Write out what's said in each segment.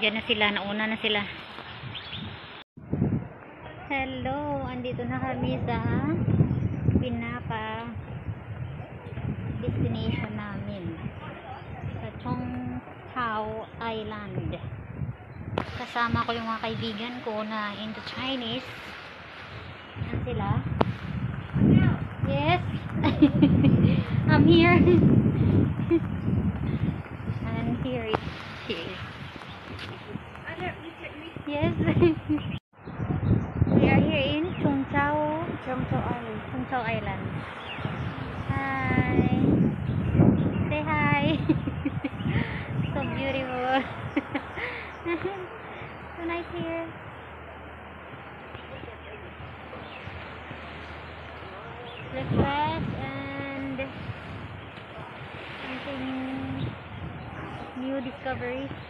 Diyan na sila, nauna na sila. Hello, andito na kami sa pinaka destination namin. Sa Chong Tao Island. Kasama ko yung mga kaibigan ko na into Chinese. Yan sila. Yes. I'm here. I'm here. Here. We are here in Cheung Chau Island. Chung Island. Hi. Say hi. so beautiful. so nice here. Refresh and something new discoveries.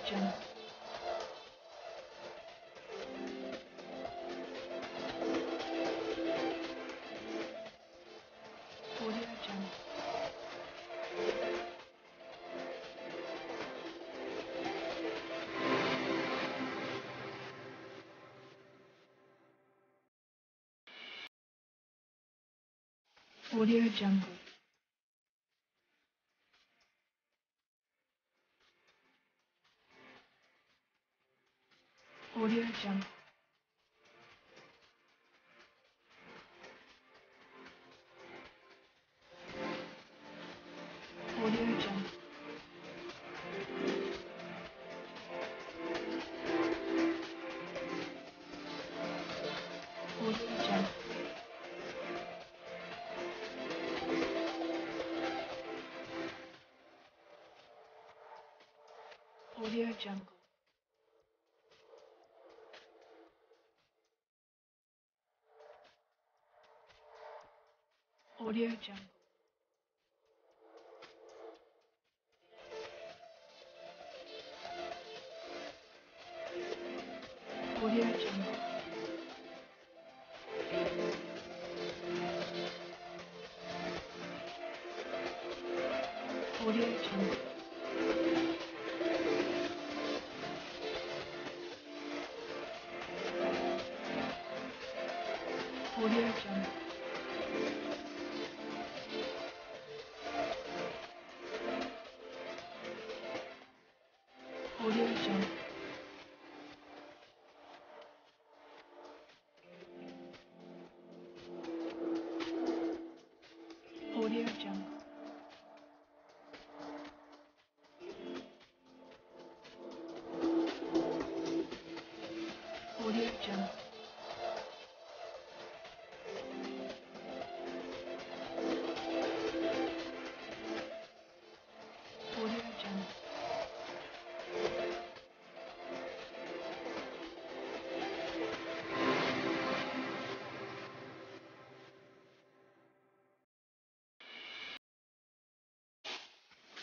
question. Audio Jungle. yapacağım. Koruyacağım. Koruyacağım. Audio Jungle. Audio Jungle.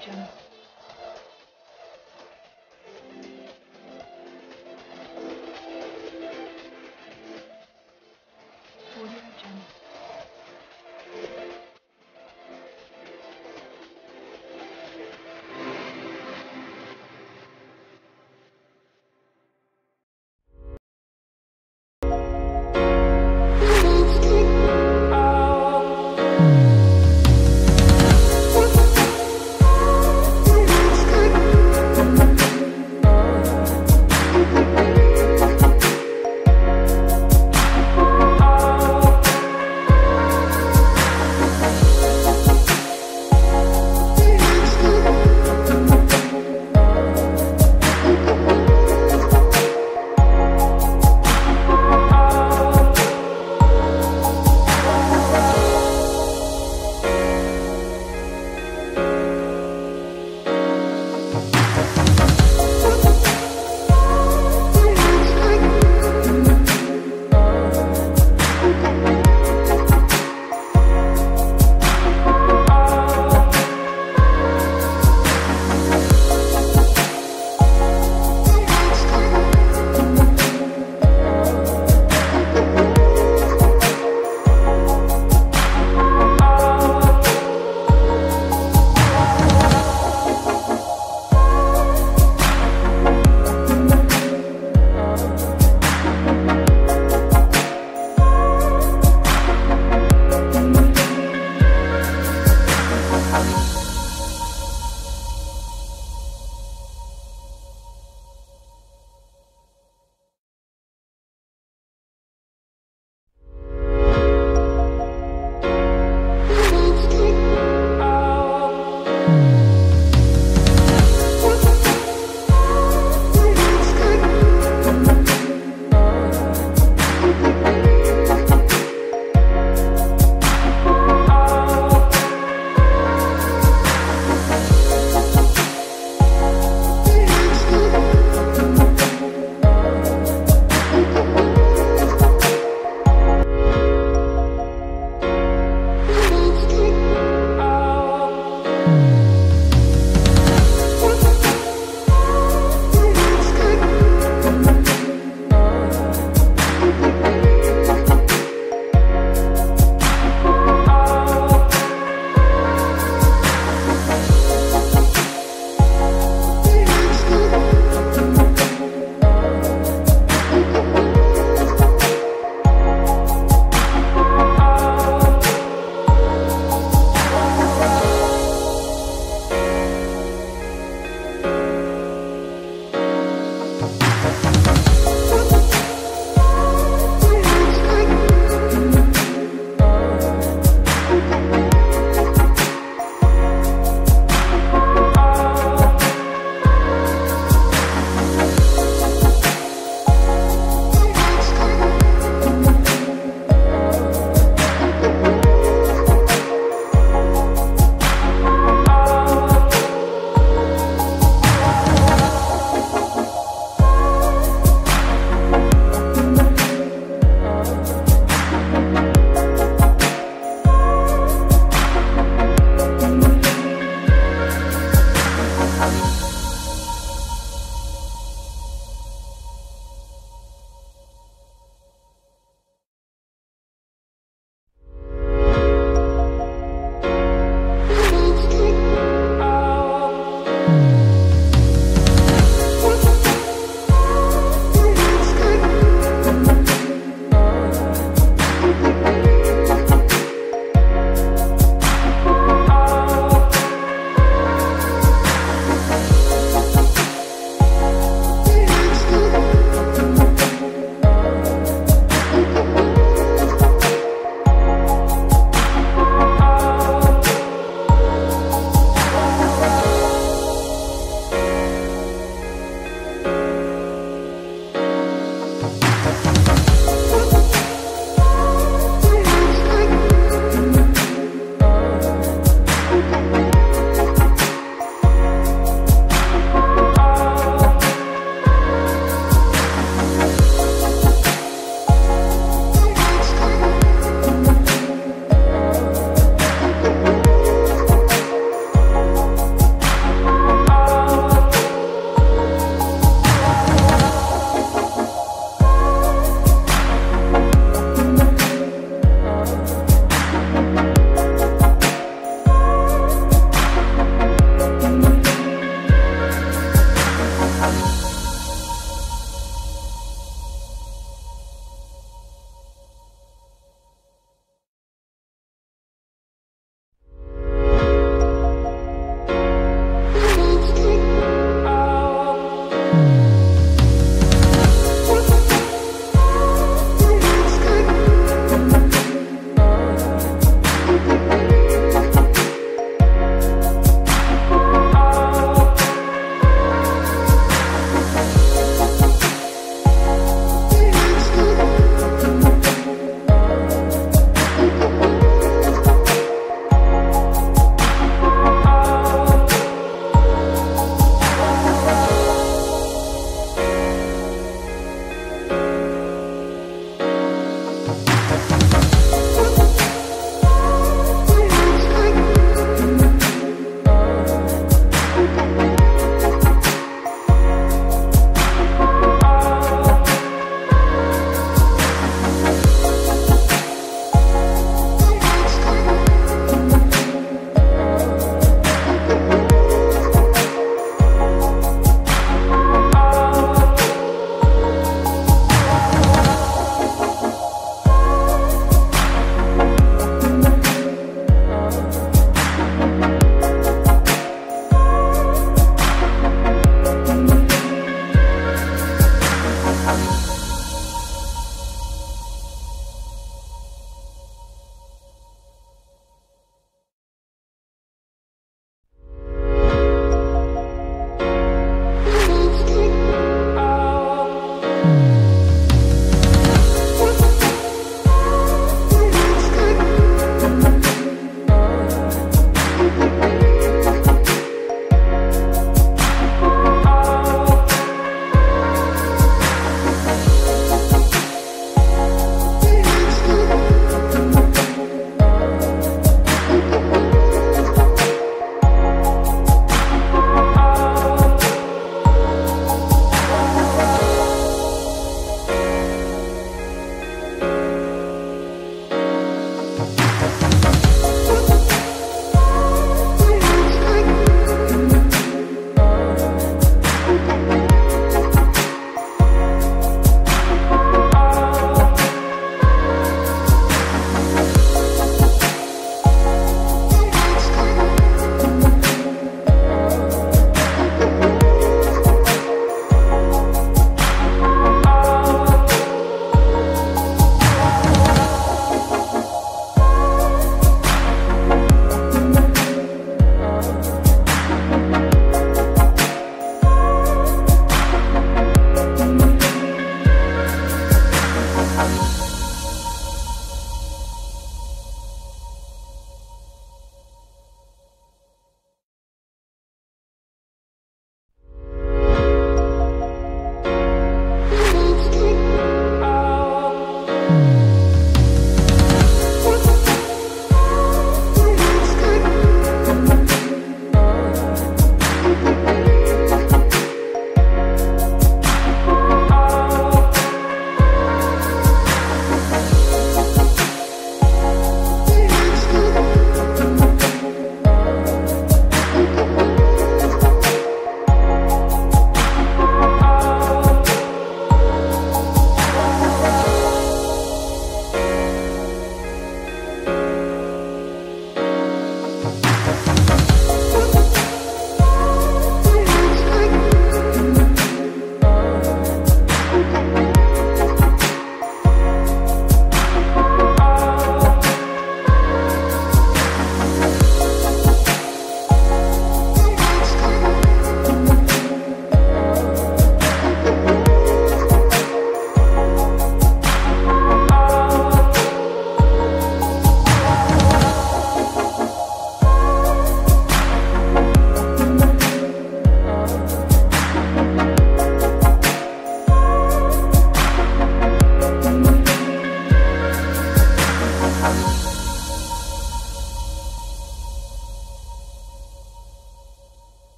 真的。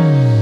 Mm-hmm.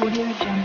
我连长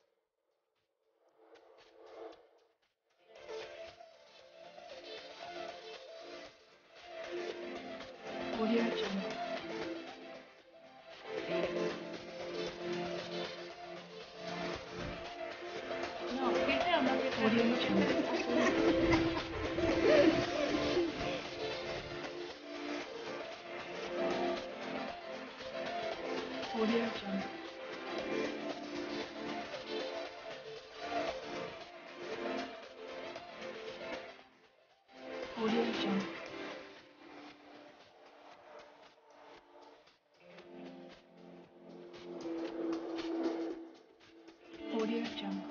Jungle.